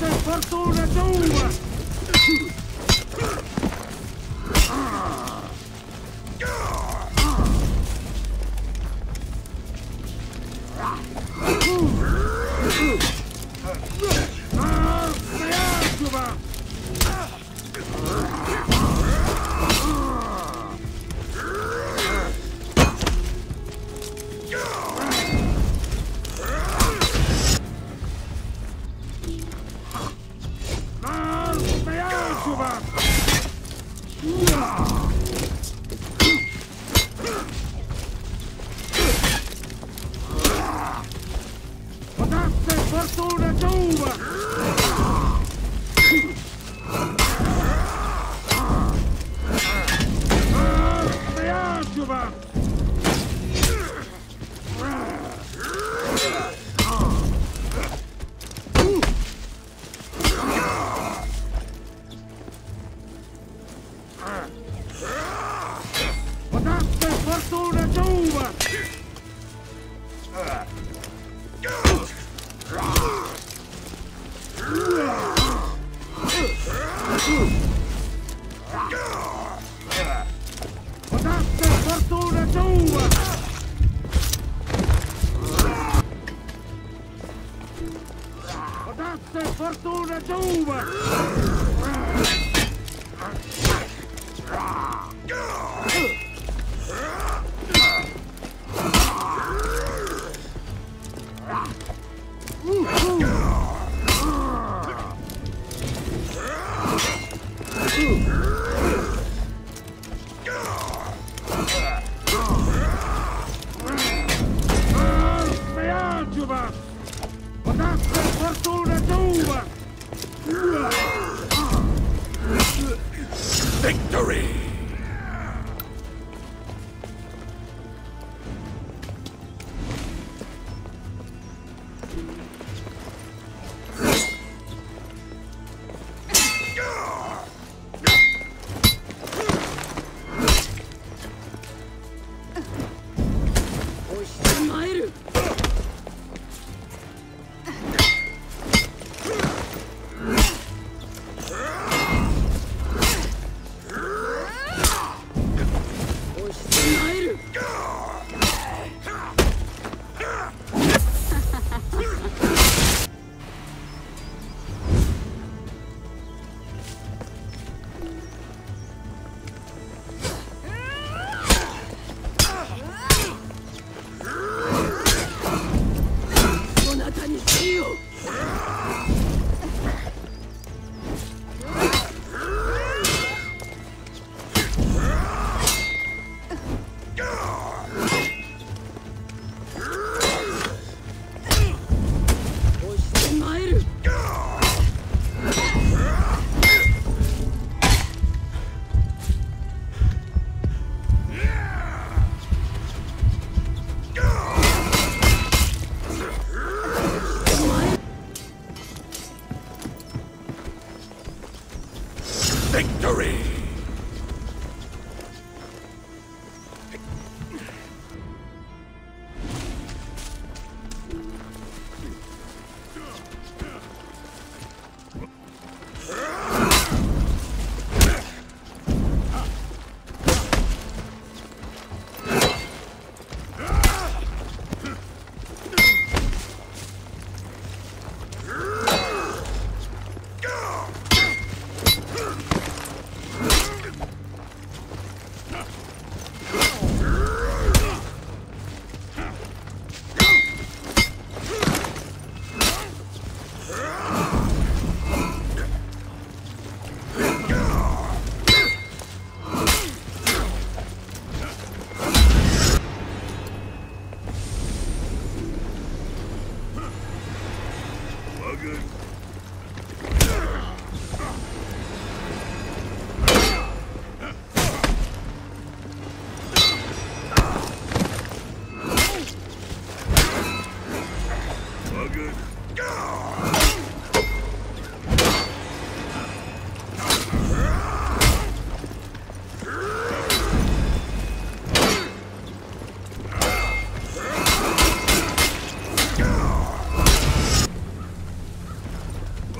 Essa fortuna é tua! Potasse fortuna giova! Potasse fortuna giova! Potasse fortuna giova! Victory!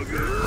Okay.